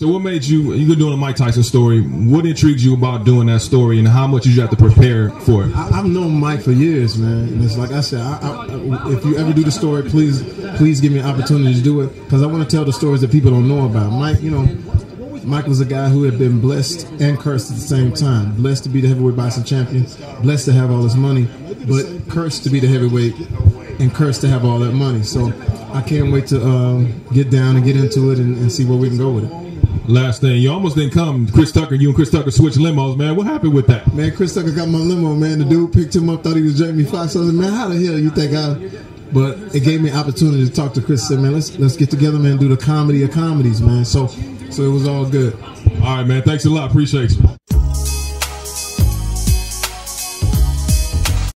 So what made you you doing a Mike Tyson story? What intrigued you about doing that story, and how much did you have to prepare for it? I, have known Mike for years, man. And it's like I said, I, I, if you ever do the story, please please give me an opportunity to do it because I want to tell the stories that people don't know about. Mike, you know, Mike was a guy who had been blessed and cursed at the same time. Blessed to be the heavyweight boxing champion, blessed to have all this money, but cursed to be the heavyweight and cursed to have all that money. So I can't wait to um, get down and get into it and, and see where we can go with it. Last thing, you almost didn't come. Chris Tucker, you and Chris Tucker switched limos, man. What happened with that? Man, Chris Tucker got my limo, man. The dude picked him up, thought he was Jamie Foxx. I was like, man, how the hell you think I? But it gave me an opportunity to talk to Chris. Said, man, let's let's get together, man. Do the comedy of comedies, man. So, so it was all good. All right, man. Thanks a lot. Appreciate you.